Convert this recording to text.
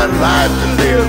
one life to live.